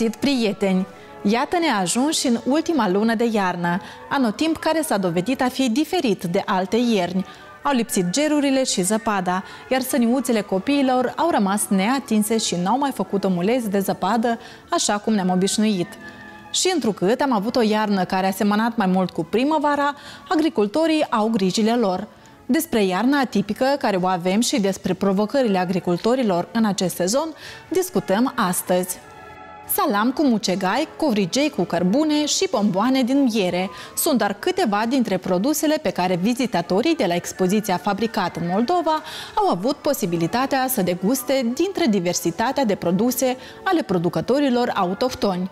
găsit, prieteni! Iată ne ajuns și în ultima lună de iarnă, anotimp care s-a dovedit a fi diferit de alte ierni. Au lipsit gerurile și zăpada, iar săniuțele copiilor au rămas neatinse și n-au mai făcut omulezi de zăpadă, așa cum ne-am obișnuit. Și întrucât am avut o iarnă care a semănat mai mult cu primăvara, agricultorii au grijile lor. Despre iarna atipică care o avem și despre provocările agricultorilor în acest sezon discutăm astăzi salam cu mucegai, covrigei cu cărbune și bomboane din miere. Sunt doar câteva dintre produsele pe care vizitatorii de la expoziția fabricată în Moldova au avut posibilitatea să deguste dintre diversitatea de produse ale producătorilor autohtoni.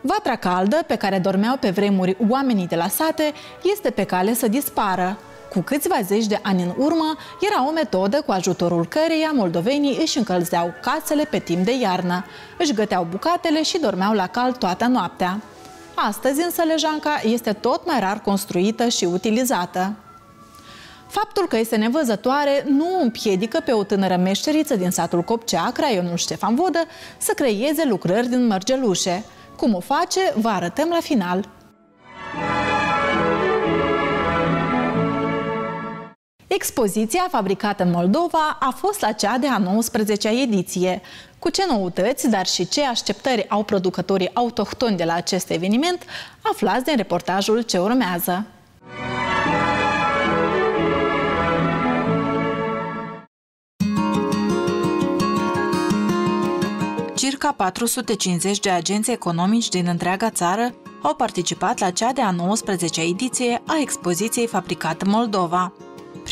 Vatra caldă, pe care dormeau pe vremuri oamenii de la sate, este pe cale să dispară. Cu câțiva zeci de ani în urmă, era o metodă cu ajutorul căreia moldovenii își încălzeau casele pe timp de iarnă, își găteau bucatele și dormeau la cald toată noaptea. Astăzi însă lejanca este tot mai rar construită și utilizată. Faptul că este nevăzătoare nu împiedică pe o tânără meșteriță din satul Copcea, craionul Ștefan Vodă, să creeze lucrări din mărgelușe. Cum o face, vă arătăm la final. Expoziția fabricată în Moldova a fost la cea de a 19-a ediție. Cu ce noutăți, dar și ce așteptări au producătorii autohtoni de la acest eveniment, aflați din reportajul ce urmează. Circa 450 de agenți economici din întreaga țară au participat la cea de a 19-a ediție a expoziției fabricată Moldova.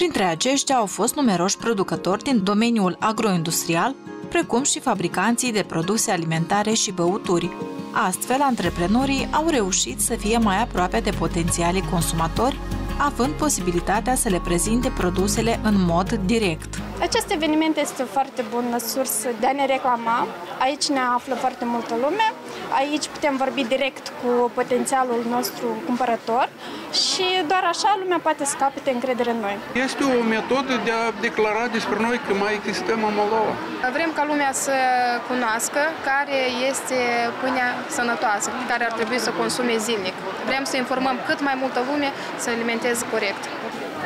Printre aceștia au fost numeroși producători din domeniul agroindustrial, precum și fabricanții de produse alimentare și băuturi. Astfel, antreprenorii au reușit să fie mai aproape de potențialii consumatori, având posibilitatea să le prezinte produsele în mod direct. Acest eveniment este o foarte bună sursă de a ne reclama. Aici ne află foarte multă lume. Aici putem vorbi direct cu potențialul nostru cumpărător și doar așa lumea poate să capete încredere în noi. Este o metodă de a declara despre noi că mai existăm în Moldova. Vrem ca lumea să cunoască care este pâinea sănătoasă, care ar trebui să consume zilnic. Vrem să informăm cât mai multă lume să alimenteze corect.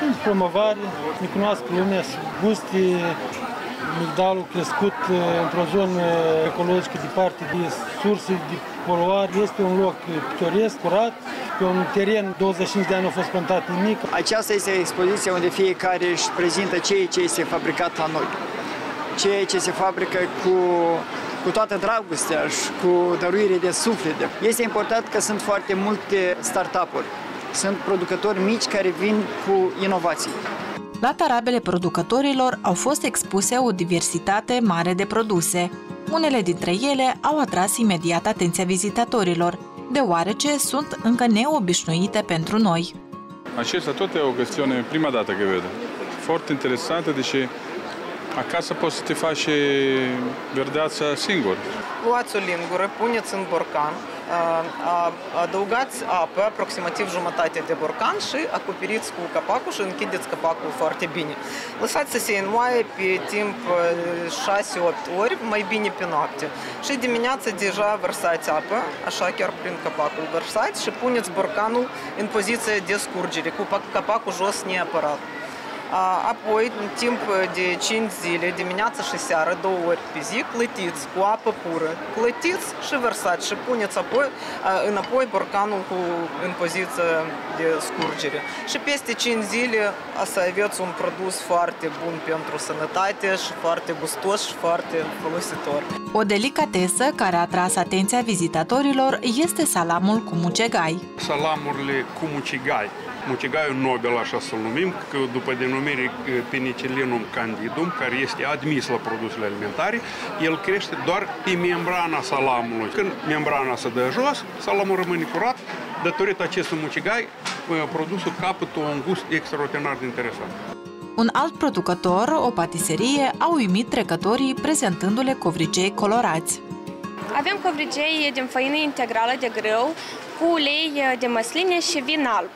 În promovare, ne cunoască lumea, să guste migdalul crescut uh, într-o zonă ecologică departe de surse de poluare. Este un loc pictoresc, curat, pe un teren 25 de ani a fost plantat nimic. Aceasta este expoziția unde fiecare își prezintă ceea ce este fabricat la noi. Ceea ce se fabrică cu cu toată dragostea și cu dăruire de suflet. Este important că sunt foarte multe startup-uri. Sunt producători mici care vin cu inovații. La tarabele producătorilor au fost expuse o diversitate mare de produse. Unele dintre ele au atras imediat atenția vizitatorilor, deoarece sunt încă neobișnuite pentru noi. Acesta tot e o chestiune prima dată că vede. Foarte interesantă, deși acasă poți să te faci verdeața singur. Luați o lingură, puneți în borcan, adăugați apă, aproximativ jumătate de borcan și acoperiți cu capacul și închideți capacul foarte bine. Lăsați să se înmoaie pe timp 6-8 ori, mai bine pe noapte. Și dimineața deja vărsați apă, așa chiar prin capacul vărsați și puneți borcanul în poziție de scurgere, cu capacul jos neapărat. Apoi, în timp de 5 zile, dimineața și seara, două ori pe zi, clătiți cu apă pură. Clătiți și versați și puneți apoi, înapoi borcanul cu, în poziție de scurgere. Și peste 5 zile să aveți un produs foarte bun pentru sănătate și foarte gustos și foarte folositor. O delicatesă care a atras atenția vizitatorilor este salamul cu mucegai. Salamurile cu mucegai mucigaiul nobel, așa să-l numim, că după denumire penicillinum candidum, care este admis la produsele alimentare, el crește doar pe membrana salamului. Când membrana se dă jos, salamul rămâne curat, datorită acestui mucigai, produsul capătă un gust extraordinar de interesant. Un alt producător, o patiserie, a uimit trecătorii prezentându-le covrigei colorați. Avem covrigei din făină integrală de grâu, cu ulei de măsline și vin alb.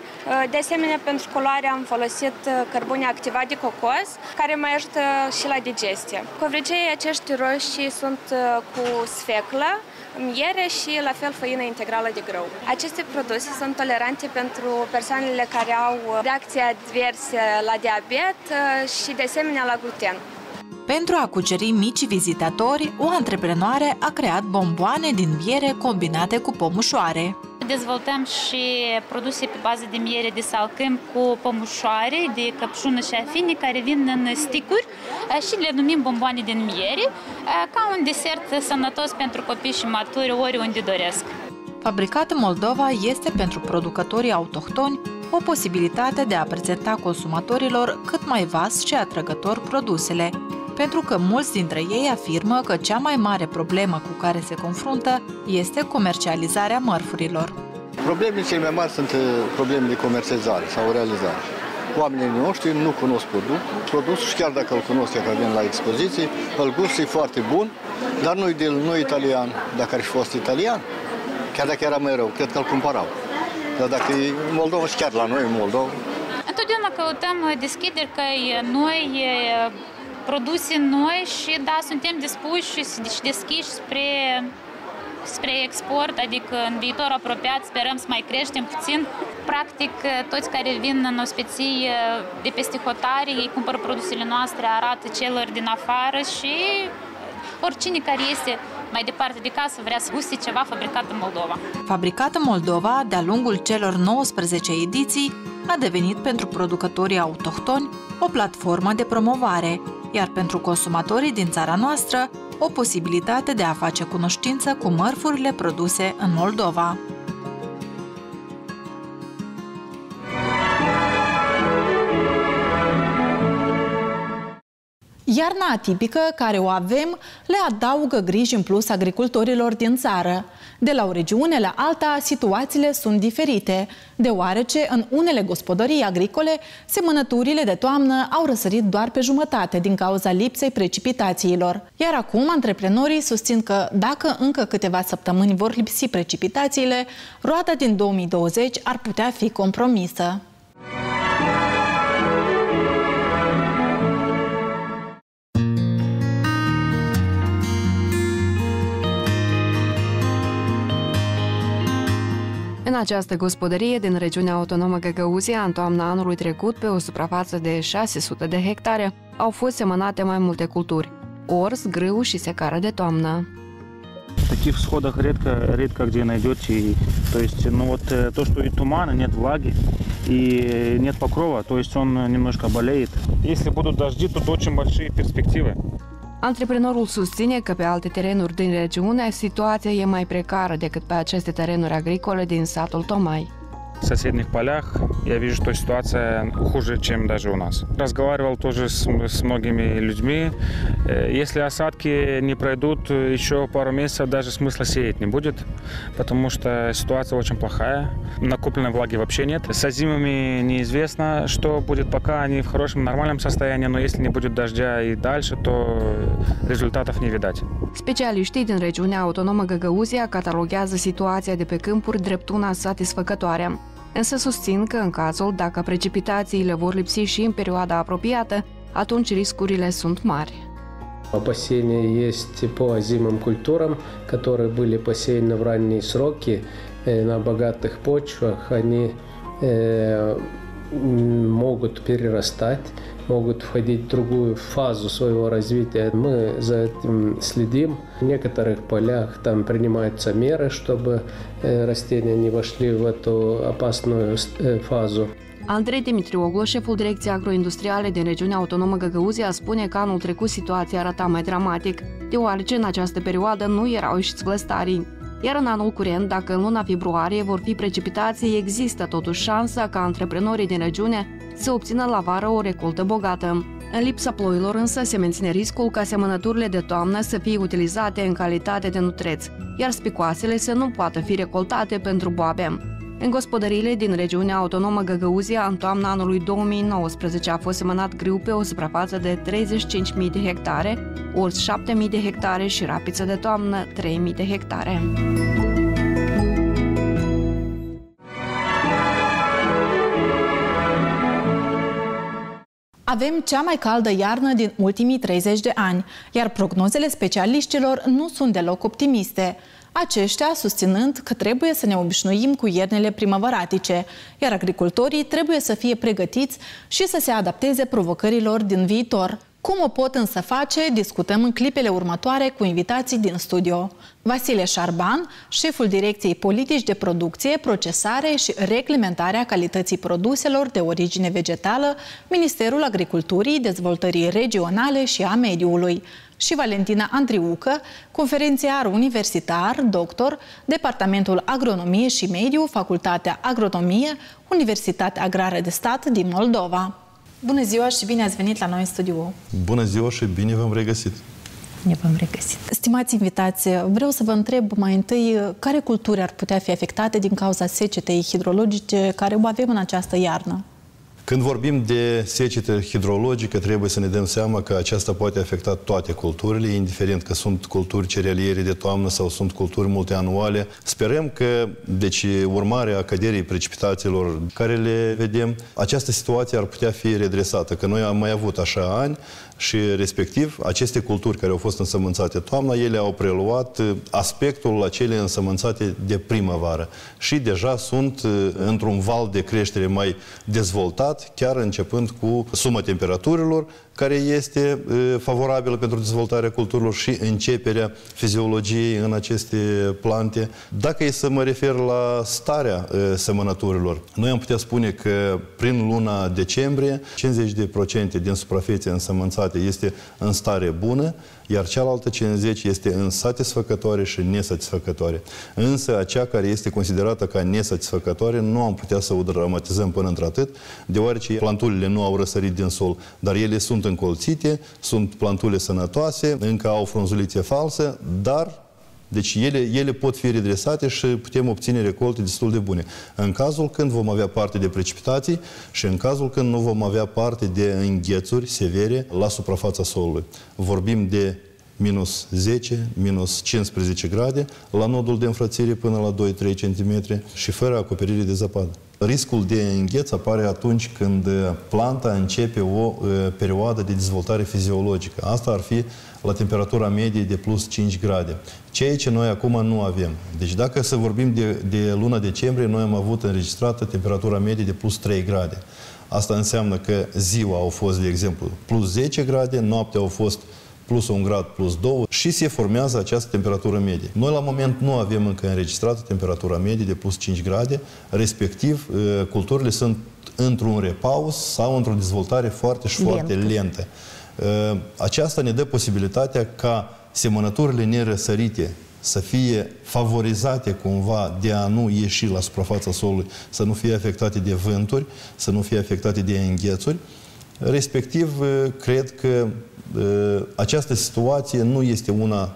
De asemenea, pentru culoare am folosit cărbune activat de cocos, care mai ajută și la digestie. Covrigei acești roșii sunt cu sfeclă, miere și la fel făină integrală de grâu. Aceste produse sunt tolerante pentru persoanele care au reacții adverse la diabet și de asemenea la gluten. Pentru a cuceri mici vizitatori, o antreprenoare a creat bomboane din miere combinate cu pomușoare. Dezvoltăm și produse pe bază de miere de salcâm cu pomușoare, de căpșună și afine, care vin în sticuri și le numim bomboane din miere, ca un desert sănătos pentru copii și maturi oriunde doresc. Fabricat în Moldova este pentru producătorii autohtoni o posibilitate de a prezenta consumatorilor cât mai vast și atrăgător produsele, pentru că mulți dintre ei afirmă că cea mai mare problemă cu care se confruntă este comercializarea mărfurilor. Problemele cele mai mari sunt uh, probleme de comercializare sau realizare. Oamenii noștri nu cunosc produsul și chiar dacă îl cunosc, că vin la expoziții, îl gust e foarte bun, dar nu de nu italian. Dacă ar fi fost italian, chiar dacă era mai rău, cred că îl cumpărau. Dar dacă e Moldova și chiar la noi în Moldova, Întotdeauna căutăm deschideri că noi produse noi și da, suntem dispuși și deschiși spre, spre export, adică în viitor apropiat sperăm să mai creștem puțin. Practic, toți care vin în ospeții de peste hotare, ei cumpără produsele noastre, arată celor din afară și oricine care este mai departe de casă vrea să guste ceva fabricat în Moldova. Fabricat în Moldova, de-a lungul celor 19 ediții, a devenit pentru producătorii autohtoni o platformă de promovare, iar pentru consumatorii din țara noastră, o posibilitate de a face cunoștință cu mărfurile produse în Moldova. Iarna atipică care o avem le adaugă griji în plus agricultorilor din țară. De la o regiune la alta, situațiile sunt diferite, deoarece în unele gospodării agricole, semănăturile de toamnă au răsărit doar pe jumătate din cauza lipsei precipitațiilor. Iar acum, antreprenorii susțin că dacă încă câteva săptămâni vor lipsi precipitațiile, roata din 2020 ar putea fi compromisă. această gospodărie din regiunea autonomă Găgăuzia, în toamna anului trecut, pe o suprafață de 600 de hectare, au fost semănate mai multe culturi, orz, grâu și secară de toamnă. В таких всходах редко, редко где найдете. То есть, ну вот то, что и тумана, нет влаги и нет покрова, то есть он немножко болеет. Если будут дожди, тут очень большие перспективы. Antreprenorul susține că pe alte terenuri din regiune situația e mai precară decât pe aceste terenuri agricole din satul Tomai. Соседних полях я вижу, что ситуация хуже, чем даже у нас. Разговаривал тоже с, с многими людьми. Если осадки не пройдут еще пару месяцев, даже смысла сеять не будет, потому что ситуация очень плохая. Накопленной влаги вообще нет. С зимами неизвестно, что будет, пока они в хорошем, нормальном состоянии, но если не будет дождя и дальше, то результатов не видать. Specialiștii din regiunea autonomă Găgăuzia cataloguează situația de pe câmpuri drept una satisfăcătoare. Însă susțin că în cazul dacă precipitațiile vor lipsi și în perioada apropiată, atunci riscurile sunt mari. Опасения есть по озимым культурам, которые были посеяны в ранние сроки на богатых почвах. Они могут перерастать могут входить в другую фазу своего развития. Мы за этим следим. В некоторых полях там принимаются меры, чтобы растения не вошли в эту опасную фазу. Andrei Dimitrioglu, șeful Direcției Agroindustriale din regiunea autonomă Găgăuzia, spune că anul trecut situația arăta mai dramatic, deoarece în această perioadă nu erau ieșiți vlăstarii. Iar în anul curent, dacă în luna februarie vor fi precipitații, există totuși șansa ca antreprenorii din regiune să obțină la vară o recoltă bogată. În lipsa ploilor însă se menține riscul ca semănăturile de toamnă să fie utilizate în calitate de nutreți, iar spicoasele să nu poată fi recoltate pentru boabe. În gospodăriile din regiunea autonomă Găgăuzia, în toamna anului 2019 a fost semănat grâu pe o suprafață de 35.000 de hectare, urs 7.000 de hectare și rapiță de toamnă 3.000 de hectare. Avem cea mai caldă iarnă din ultimii 30 de ani, iar prognozele specialiștilor nu sunt deloc optimiste. Aceștia susținând că trebuie să ne obișnuim cu iernele primăvaratice, iar agricultorii trebuie să fie pregătiți și să se adapteze provocărilor din viitor. Cum o pot însă face, discutăm în clipele următoare cu invitații din studio. Vasile Șarban, șeful Direcției Politici de Producție, Procesare și Reglementarea Calității Produselor de origine vegetală, Ministerul Agriculturii, Dezvoltării Regionale și a Mediului și Valentina Andriucă, conferențiar universitar, doctor, Departamentul Agronomie și Mediu, Facultatea Agronomie, Universitatea Agrară de Stat din Moldova. Bună ziua și bine ați venit la noi în studio. Bună ziua și bine v-am regăsit. Ne vom regăsit. Stimați invitați, vreau să vă întreb mai întâi care culturi ar putea fi afectate din cauza secetei hidrologice care o avem în această iarnă? Când vorbim de secetă hidrologică, trebuie să ne dăm seama că aceasta poate afecta toate culturile, indiferent că sunt culturi cerealiere de toamnă sau sunt culturi multianuale. Sperăm că, deci, urmarea căderii precipitațiilor care le vedem, această situație ar putea fi redresată, că noi am mai avut așa ani și respectiv aceste culturi care au fost însămânțate toamna, ele au preluat uh, aspectul la cele însămânțate de primăvară și deja sunt uh, într-un val de creștere mai dezvoltat, chiar începând cu suma temperaturilor, care este favorabilă pentru dezvoltarea culturilor și începerea fiziologiei în aceste plante. Dacă e să mă refer la starea semănăturilor, noi am putea spune că prin luna decembrie 50% din suprafețe însămânțate este în stare bună, iar cealaltă 50 este însatisfăcătoare și nesatisfăcătoare. Însă, acea care este considerată ca nesatisfăcătoare, nu am putea să o dramatizăm până într-atât, deoarece plantulele nu au răsărit din sol, dar ele sunt încolțite, sunt plantule sănătoase, încă au frunzulițe false, dar deci ele, ele pot fi redresate și putem obține recolte destul de bune. În cazul când vom avea parte de precipitații și în cazul când nu vom avea parte de înghețuri severe la suprafața solului. Vorbim de minus 10, minus 15 grade, la nodul de înfrățire până la 2-3 cm și fără acoperire de zăpadă. Riscul de îngheț apare atunci când planta începe o perioadă de dezvoltare fiziologică. Asta ar fi la temperatura medie de plus 5 grade. Ceea ce noi acum nu avem. Deci dacă să vorbim de, de luna decembrie, noi am avut înregistrată temperatura medie de plus 3 grade. Asta înseamnă că ziua au fost, de exemplu, plus 10 grade, noaptea au fost plus 1 grad, plus 2 și se formează această temperatură medie. Noi la moment nu avem încă înregistrată temperatura medie de plus 5 grade, respectiv ă, culturile sunt într-un repaus sau într-o dezvoltare foarte și foarte lentă. Ă, aceasta ne dă posibilitatea ca semănăturile nerăsărite să fie favorizate cumva de a nu ieși la suprafața solului, să nu fie afectate de vânturi, să nu fie afectate de înghețuri. Respectiv, ă, cred că ă, această situație nu este una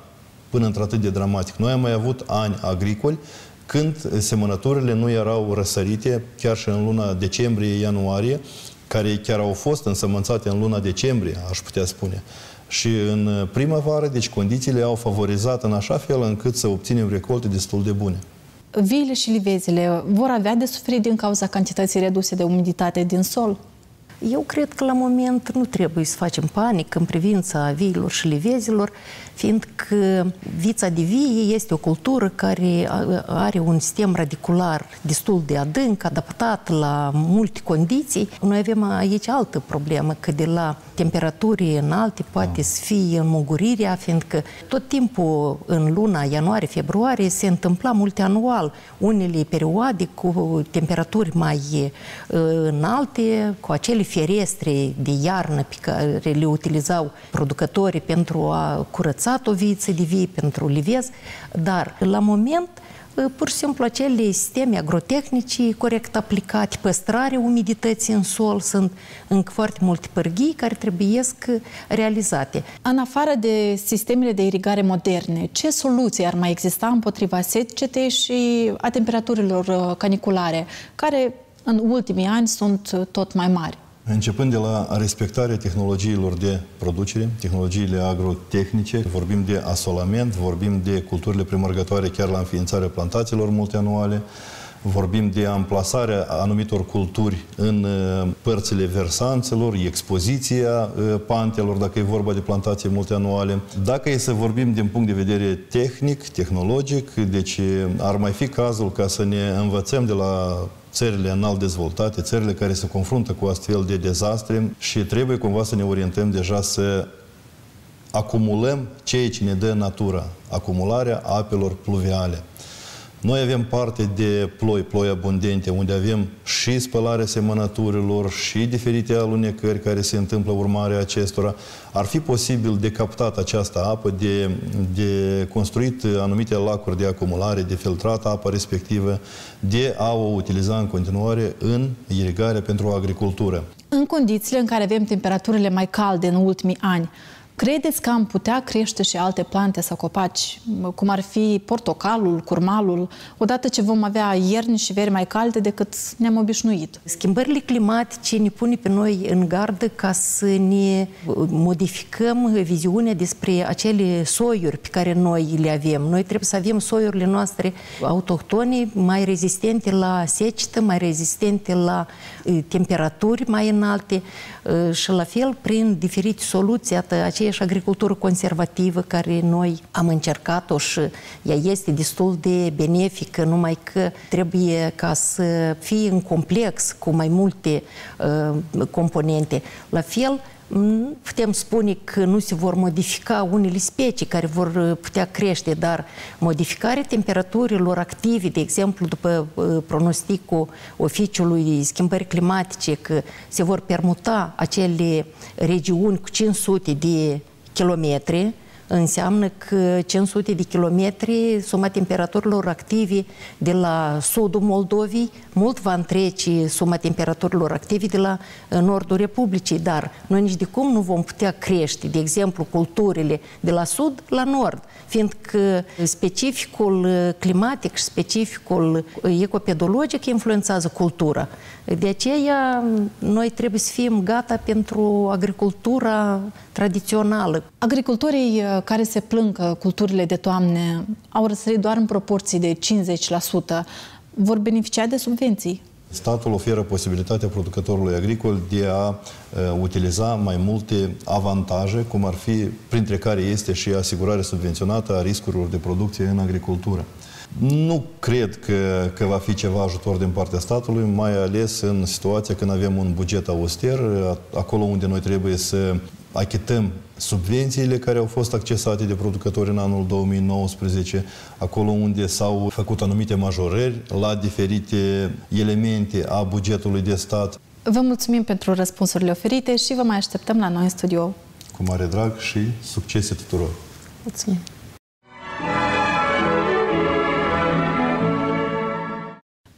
până într-atât de dramatic. Noi am mai avut ani agricoli când semănăturile nu erau răsărite, chiar și în luna decembrie-ianuarie, care chiar au fost însămânțate în luna decembrie, aș putea spune. Și în primăvară, deci condițiile au favorizat în așa fel încât să obținem recolte destul de bune. Viile și livezile vor avea de suferit din cauza cantității reduse de umiditate din sol? Eu cred că la moment nu trebuie să facem panică în privința viilor și livezilor, fiindcă vița de vie este o cultură care are un sistem radicular destul de adânc, adaptat la multe condiții. Noi avem aici altă problemă, că de la temperaturi înalte poate da. să fie înmugurirea, fiindcă tot timpul în luna ianuarie-februarie se întâmpla multianual unele perioade cu temperaturi mai înalte, cu acele ferestre de iarnă pe care le utilizau producătorii pentru a curăța tovițe de vii, pentru livez, dar la moment pur și simplu acele sisteme agrotehnice corect aplicate, păstrarea umidității în sol, sunt încă foarte multe pârghii care trebuie realizate. În afară de sistemele de irigare moderne, ce soluții ar mai exista împotriva secetei și a temperaturilor caniculare, care în ultimii ani sunt tot mai mari? Începând de la respectarea tehnologiilor de producere, tehnologiile agrotehnice, vorbim de asolament, vorbim de culturile primărgătoare chiar la înființarea plantațiilor multianuale, vorbim de amplasarea anumitor culturi în uh, părțile versanțelor, expoziția uh, pantelor, dacă e vorba de plantații multianuale. Dacă e să vorbim din punct de vedere tehnic, tehnologic, deci ar mai fi cazul ca să ne învățăm de la țările înalt dezvoltate, țările care se confruntă cu astfel de dezastre și trebuie cumva să ne orientăm deja să acumulăm ceea ce ne dă natura, acumularea apelor pluviale. Noi avem parte de ploi, ploi abundente, unde avem și spălarea semănăturilor și diferite alunecări care se întâmplă urmarea acestora. Ar fi posibil de captat această apă, de, de construit anumite lacuri de acumulare, de filtrat apa respectivă, de a o utiliza în continuare în irigare pentru agricultură. În condițiile în care avem temperaturile mai calde în ultimii ani, Credeți că am putea crește și alte plante sau copaci, cum ar fi portocalul, curmalul, odată ce vom avea ierni și veri mai calde decât ne-am obișnuit? Schimbările climatice ne pune pe noi în gardă ca să ne modificăm viziunea despre acele soiuri pe care noi le avem. Noi trebuie să avem soiurile noastre autohtone mai rezistente la secetă, mai rezistente la temperaturi mai înalte și la fel prin diferite soluții, aceea aceeași agricultură conservativă care noi am încercat-o și ea este destul de benefică, numai că trebuie ca să fie în complex cu mai multe uh, componente. La fel, putem spune că nu se vor modifica unele specii care vor putea crește, dar modificarea temperaturilor active, de exemplu, după pronosticul oficiului schimbări climatice, că se vor permuta acele regiuni cu 500 de kilometri înseamnă că 500 de kilometri, suma temperaturilor active de la sudul Moldovei, mult va întrece suma temperaturilor active de la nordul Republicii, dar noi nici de cum nu vom putea crește, de exemplu, culturile de la sud la nord, fiindcă specificul climatic și specificul ecopedologic influențează cultura. De aceea, noi trebuie să fim gata pentru agricultura tradițională. Agricultorii uh, care se plâng că culturile de toamne au răsărit doar în proporții de 50%, vor beneficia de subvenții. Statul oferă posibilitatea producătorului agricol de a uh, utiliza mai multe avantaje, cum ar fi, printre care este și asigurarea subvenționată a riscurilor de producție în agricultură. Nu cred că, că va fi ceva ajutor din partea statului, mai ales în situația când avem un buget auster, acolo unde noi trebuie să achităm subvențiile care au fost accesate de producători în anul 2019, acolo unde s-au făcut anumite majorări la diferite elemente a bugetului de stat. Vă mulțumim pentru răspunsurile oferite și vă mai așteptăm la noi în studio. Cu mare drag și succese tuturor! Mulțumim!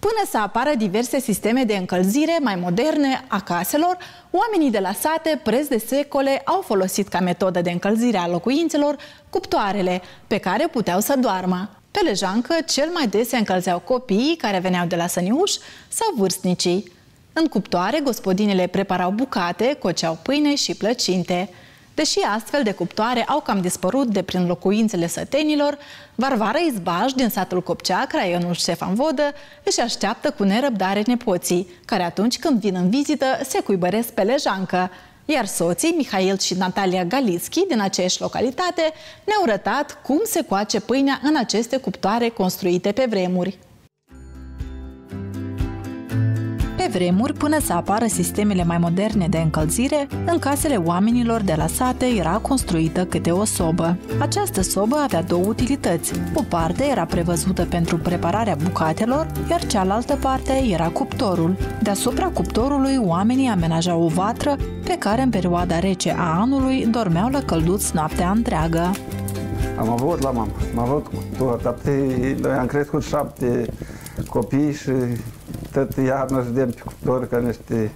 Până să apară diverse sisteme de încălzire mai moderne a caselor, oamenii de la sate, preț de secole, au folosit ca metodă de încălzire a locuințelor cuptoarele, pe care puteau să doarmă. Pe lejancă, cel mai des se încălzeau copiii care veneau de la săniuș sau vârstnicii. În cuptoare, gospodinele preparau bucate, coceau pâine și plăcinte. Deși astfel de cuptoare au cam dispărut de prin locuințele sătenilor, Varvara Izbaș din satul Copcea, raionul Ștefan Vodă, își așteaptă cu nerăbdare nepoții, care atunci când vin în vizită se cuibăresc pe lejancă, iar soții, Mihail și Natalia Galitski, din aceeași localitate, ne-au rătat cum se coace pâinea în aceste cuptoare construite pe vremuri. Vremuri, până să apară sistemele mai moderne de încălzire, în casele oamenilor de la sate era construită câte o sobă. Această sobă avea două utilități. O parte era prevăzută pentru prepararea bucatelor, iar cealaltă parte era cuptorul. Deasupra cuptorului, oamenii amenajau o vatră pe care în perioada rece a anului dormeau la călduți noaptea întreagă. Am avut la mamă, am avut cuptor, dar noi am crescut șapte copii și tot iarnă și de pe cuptor ca niște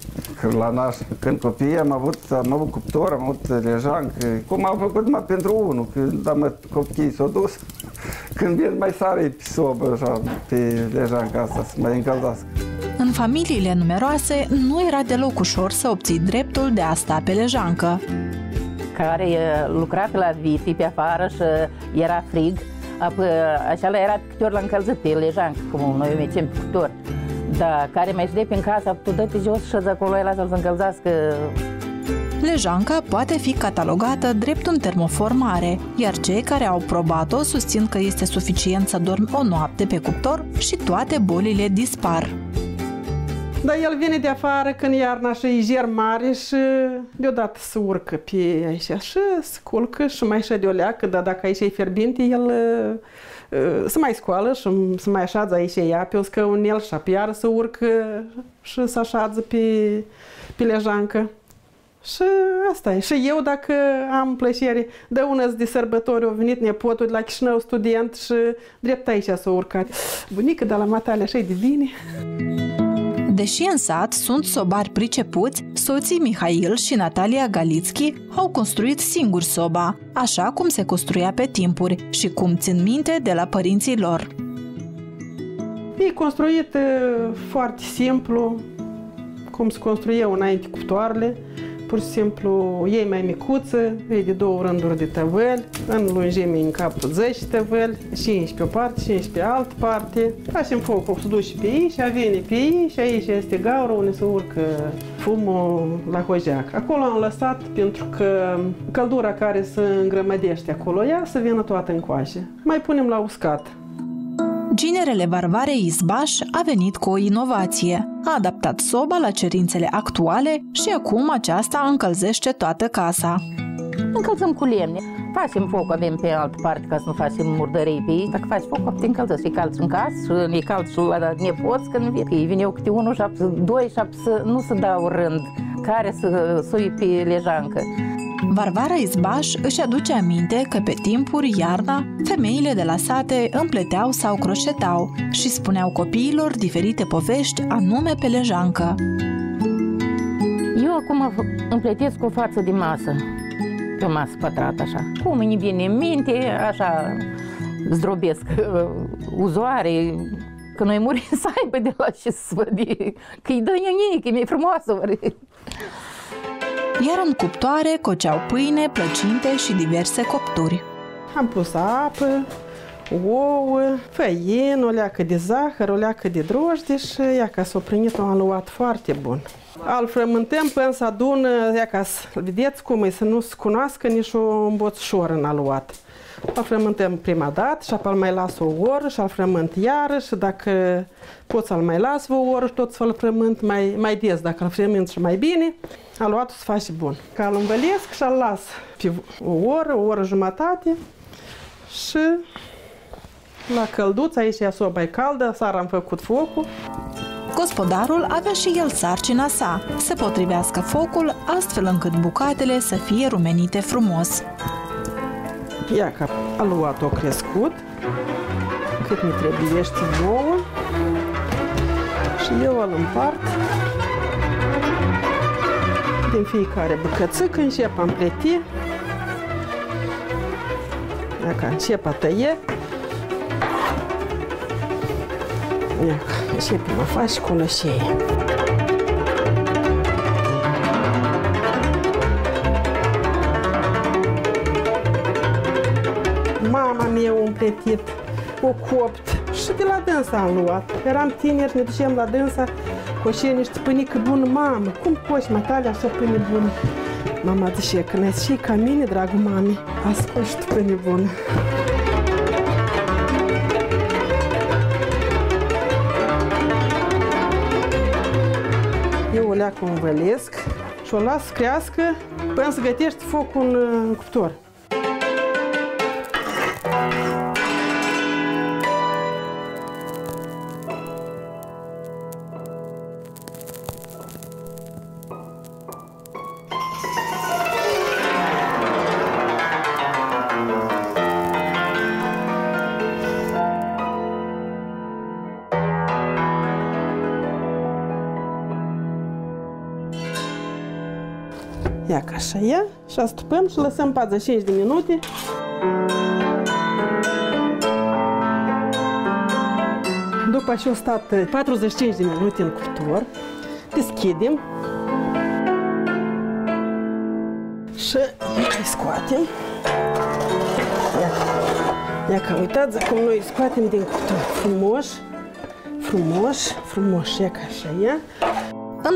la naș. Când copii am avut, am avut cuptor, am avut lejanc. Cum am făcut numai pentru unul, când am copiii s-au dus. Când vin mai sare pe sobă, așa, pe lejanc asta, să mai încălzească. În familiile numeroase, nu era deloc ușor să obții dreptul de a sta pe lejancă. Care lucra pe la viti pe afară și era frig, Așa era câte ori l-a încălzit pe lejancă, cum noi o pe cuptor. Da, care mai știe prin casa, tu dă pe jos și acolo, el să-l încălzească Lejanca poate fi catalogată drept un termoformare, iar cei care au probat-o susțin că este suficient să dormi o noapte pe cuptor și toate bolile dispar. Dar el vine de afară când iarna și e ger mare și deodată se urcă pe aici și se culcă și mai șede o leacă, dar dacă aici e fierbinte, el uh, se mai scoală și se mai așează aici ea pe o scăunel și apoi iară se urcă și se așează pe, pe lejancă. Și asta e. Și eu, dacă am plăcere, de una de sărbători, au venit nepotul de la Chișinău, student, și drept aici s-a urcat. Bunică de la matale așa de vine. Deși în sat sunt sobari pricepuți, soții Mihail și Natalia Galitski au construit singuri soba, așa cum se construia pe timpuri și cum țin minte de la părinții lor. E construit foarte simplu, cum se construiau înainte cuptoarele, pur și simplu ei mai micuță, e de două rânduri de tăvăli, în lungime în capul 10 tăvăli, 5 pe o parte, 5 pe altă parte. Facem focul, se duce pe ei și avine pe ei și aici este gaură unde se urcă fumul la hojeac. Acolo am lăsat pentru că căldura care se îngrămădește acolo, ea să vină toată în coașe. Mai punem la uscat. Ginerele Varvare Izbaș a venit cu o inovație. A adaptat soba la cerințele actuale și acum aceasta încălzește toată casa. Încălzăm cu lemne. Facem foc, avem pe altă parte ca să nu facem murdărei pe ei. Dacă faci foc, te încălzești. E cald în casă și e cald și la nepoți când vin. Ei vine câte unul și doi și să nu se dau rând care să sui pe lejancă. Varvara Izbaș își aduce aminte că pe timpuri, iarna, femeile de la sate împleteau sau croșetau și spuneau copiilor diferite povești anume pe lejancă. Eu acum împletesc o față de masă, pe o masă pătrată așa. Cum îmi vine în minte, așa zdrobesc uh, uzoare, că noi murim să aibă de la ce să că îi dă că e mai frumoasă. Iar în cuptoare coceau pâine, plăcinte și diverse copturi. Am pus apă, ouă, făină, o leacă de zahăr, o leacă de drojde și ea ca s-o primit am luat foarte bun. Al frământăm până să adună, ea ca să vedeți cum e, să nu se cunoască nici o boțșor în aluat. Îl frământăm prima dată și apoi mai las o oră și îl frământ iarăși. Dacă pot să-l mai las o oră și tot să-l frământ mai, mai des, dacă îl frământ și mai bine, aluatul se face bun. Ca îl învălesc și îl las pe o oră, o oră jumătate și la călduță, aici e soba e caldă, seara am făcut focul. Gospodarul avea și el sarcina sa, să potrivească focul astfel încât bucatele să fie rumenite frumos. Ia că aluatul a crescut, cât mi trebuie nouă și eu îl împart. Din fiecare bucățică, încep a împleti, Ia că încep a tăie, Ia că începem a face cu împletit, o copt și de la dânsa am luat. Eram tineri, ne ducem la dânsa, coșe niște pâinică bună, mamă, cum coși matale așa pâine bună? Mama zice, când ai și ca mine, dragul mami, asculti tu pâine bună. Eu o leacă învălesc și o las crească până să gătești focul în cuptor. Ia ca așa e. Și astupăm și lăsăm 45 de minute. După ce au stat 45 de minute în cuptor, deschidem și îi scoatem. Ia. Ia că uitați cum noi scoatem din cuptor. Frumos, frumos, frumos. Ia ca așa, ia.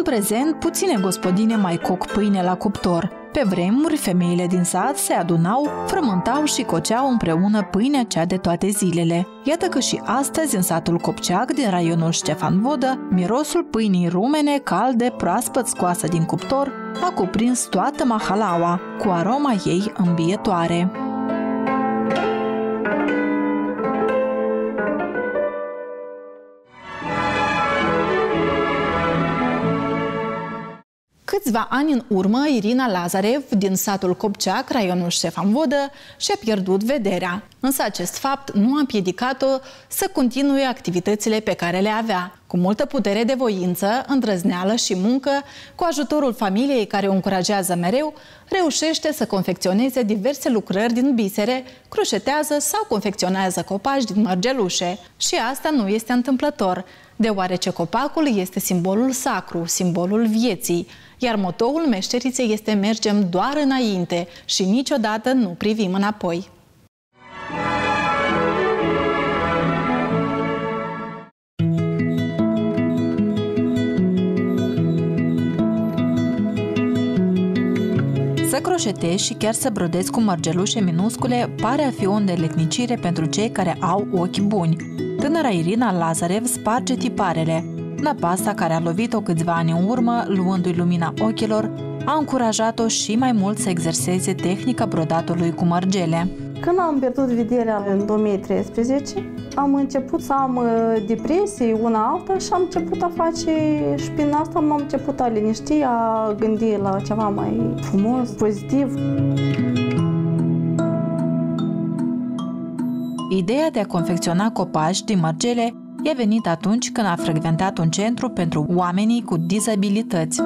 În prezent, puține gospodine mai coc pâine la cuptor. Pe vremuri, femeile din sat se adunau, frământau și coceau împreună pâinea cea de toate zilele. Iată că și astăzi, în satul Copceac din raionul Ștefan Vodă, mirosul pâinii rumene, calde, proaspăt scoasă din cuptor, a cuprins toată mahalaua, cu aroma ei îmbietoare. Câțiva ani în urmă, Irina Lazarev, din satul Copceac, raionul Ștefan Vodă, și-a pierdut vederea. Însă acest fapt nu a împiedicat-o să continue activitățile pe care le avea. Cu multă putere de voință, îndrăzneală și muncă, cu ajutorul familiei care o încurajează mereu, reușește să confecționeze diverse lucrări din bisere, crușetează sau confecționează copaci din mărgelușe. Și asta nu este întâmplător, deoarece copacul este simbolul sacru, simbolul vieții, iar motoul meșteriței este mergem doar înainte și niciodată nu privim înapoi. Să croșetezi și chiar să brodezi cu mărgelușe minuscule pare a fi o îndeletnicire pentru cei care au ochi buni. Tânăra Irina Lazarev sparge tiparele, Năpasta care a lovit-o câțiva ani în urmă, luându-i lumina ochilor, a încurajat-o și mai mult să exerseze tehnica brodatului cu mărgele. Când am pierdut vederea în 2013, am început să am uh, depresii una alta și am început a face și prin asta m-am început a liniști, a gândi la ceva mai frumos, pozitiv. Ideea de a confecționa copaci din mărgele i-a venit atunci când a frecventat un centru pentru oamenii cu dizabilități.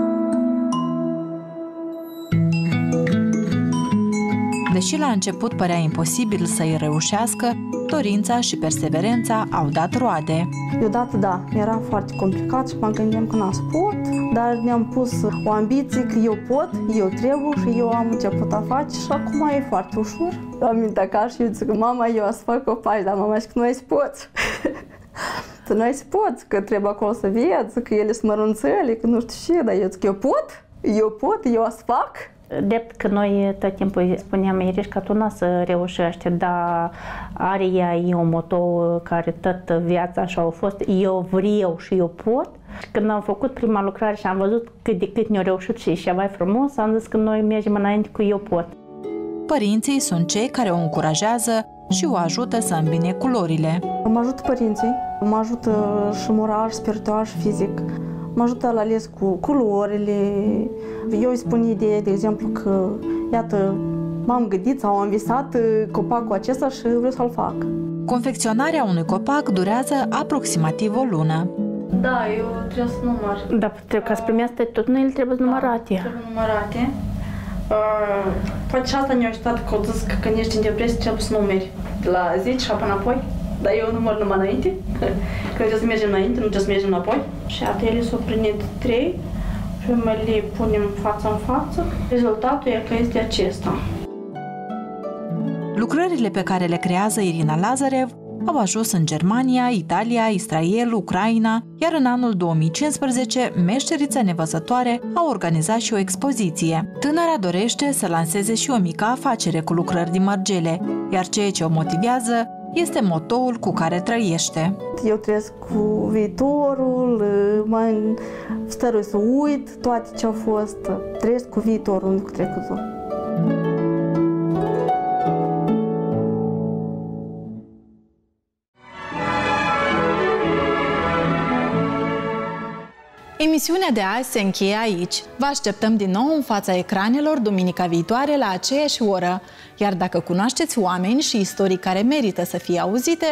Deși la început părea imposibil să-i reușească, dorința și perseverența au dat roade. Deodată, da, era foarte complicat și mă gândeam că n-am pot, dar ne-am pus o ambiție că eu pot, eu trebuie și eu am început a face și acum e foarte ușor. Am venit acasă și eu zic, mama, eu o să fac copaci, dar mama zice că nu ai să poți. tu nu ai să poți, că trebuie acolo să vezi, că ele sunt mărunțele, că nu știu ce, dar eu zic, eu pot, eu pot, eu o să fac. Drept că noi tot timpul spuneam Iriș că tu nu să reușești, dar are ea e un moto care tot viața așa a fost, eu vreau și eu pot. Când am făcut prima lucrare și am văzut cât de cât ne-a reușit și ceva frumos, am zis că noi mergem înainte cu eu pot. Părinții sunt cei care o încurajează și o ajută să îmbine culorile. Mă ajută părinții, mă ajută și moral, și spiritual, și fizic. Mă ajută la ales cu culorile. Eu îi spun ideea, de exemplu, că, iată, m-am gândit sau am visat uh, copacul acesta și vreau să-l fac. Confecționarea unui copac durează aproximativ o lună. Da, eu trebuie să număr. Da, trebuie ca să primească tot, nu ele trebuie numărate. Da, trebuie numărate. Uh, poate și asta ne-a ajutat că au zis că când ești în depresie trebuie să numeri de la 10 și până apoi. Dar eu număr numai înainte. Când trebuie să mergem înainte, nu trebuie să mergem înapoi. Și atele s-au primit 3 și mai le punem față în față. Rezultatul e că este acesta. Lucrările pe care le creează Irina Lazarev au ajuns în Germania, Italia, Israel, Ucraina, iar în anul 2015, Meșterița Nevăzătoare a organizat și o expoziție. Tânăra dorește să lanseze și o mică afacere cu lucrări din mărgele, iar ceea ce o motivează este motoul cu care trăiește. Eu trăiesc cu viitorul, mă stărui să uit toate ce au fost, trăiesc cu viitorul, nu cu trecutul. Emisiunea de azi se încheie aici. Vă așteptăm din nou în fața ecranelor duminica viitoare la aceeași oră. Iar dacă cunoașteți oameni și istorii care merită să fie auzite,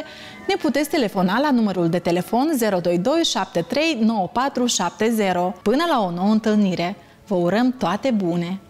ne puteți telefona la numărul de telefon 022 73 9470. Până la o nouă întâlnire! Vă urăm toate bune!